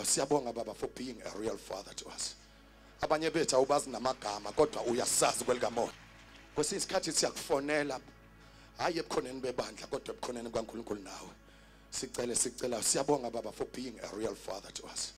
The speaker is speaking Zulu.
sicela siyabonga baba for being a real father to us. Abanye bethu awubazi namagama kodwa uyasazi kwelikamoya kwesinye isikhathi siyakufonela. Hayi ebukhoneni bebandla kodwa ebukhoneni bukaNkulunkulu nawe. Sicele sicela siyabonga baba for being a real father to us.